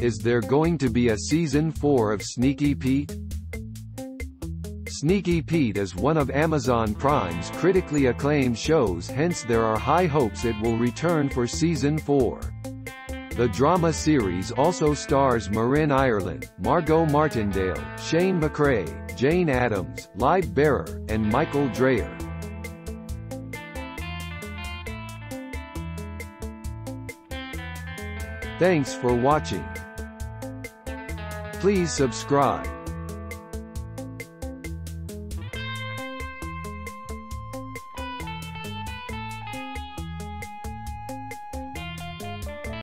Is there going to be a season 4 of Sneaky Pete? Sneaky Pete is one of Amazon Prime's critically acclaimed shows hence there are high hopes it will return for season 4. The drama series also stars Marin Ireland, Margo Martindale, Shane McRae, Jane Adams, Libe Barer, and Michael Drayer. Thanks for watching. Please subscribe.